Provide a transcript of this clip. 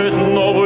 good novel.